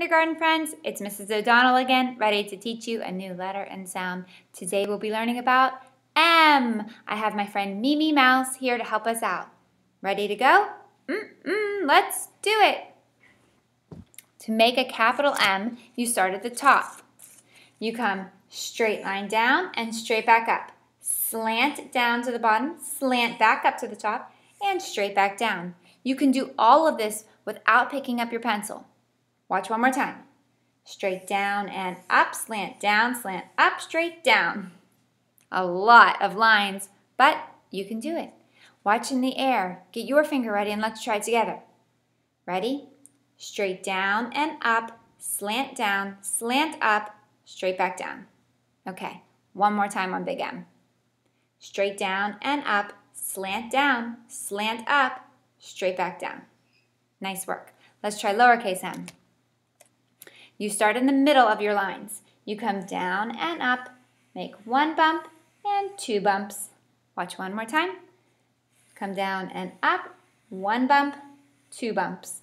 kindergarten friends. It's Mrs. O'Donnell again, ready to teach you a new letter and sound. Today we'll be learning about M. I have my friend Mimi Mouse here to help us out. Ready to go? Mm-mm, let's do it. To make a capital M, you start at the top. You come straight line down and straight back up. Slant down to the bottom, slant back up to the top, and straight back down. You can do all of this without picking up your pencil. Watch one more time. Straight down and up, slant down, slant up, straight down. A lot of lines, but you can do it. Watch in the air. Get your finger ready and let's try together. Ready? Straight down and up, slant down, slant up, straight back down. Okay, one more time on Big M. Straight down and up, slant down, slant up, straight back down. Nice work. Let's try lowercase m. You start in the middle of your lines. You come down and up, make one bump and two bumps. Watch one more time. Come down and up, one bump, two bumps.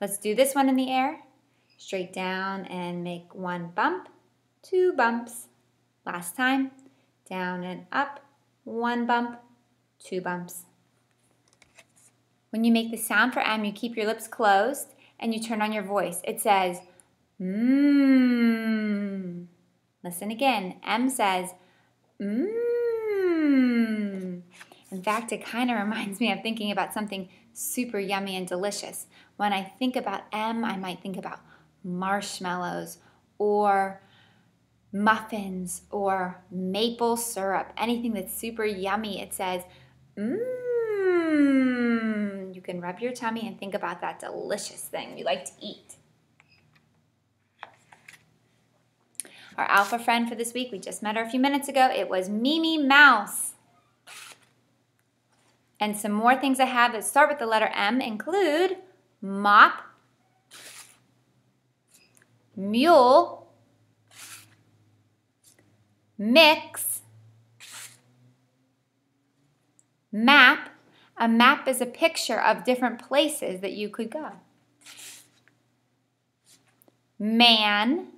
Let's do this one in the air. Straight down and make one bump, two bumps. Last time, down and up, one bump, two bumps. When you make the sound for M, you keep your lips closed and you turn on your voice. It says, Mmm. Listen again. M says, Mmm. In fact, it kind of reminds me of thinking about something super yummy and delicious. When I think about M, I might think about marshmallows or muffins or maple syrup, anything that's super yummy. It says, mmm. You can rub your tummy and think about that delicious thing you like to eat. Our alpha friend for this week, we just met her a few minutes ago. It was Mimi Mouse. And some more things I have that start with the letter M include mop, mule, mix, map. A map is a picture of different places that you could go. Man,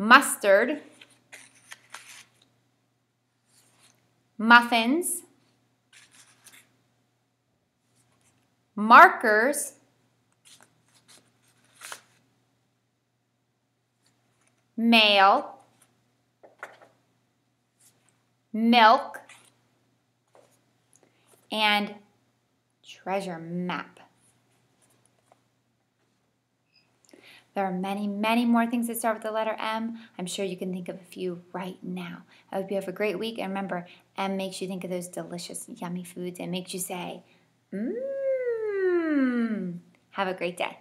mustard, muffins, markers, mail, milk, and treasure map. There are many, many more things that start with the letter M. I'm sure you can think of a few right now. I hope you have a great week. And remember, M makes you think of those delicious, yummy foods and makes you say, mmm. Have a great day.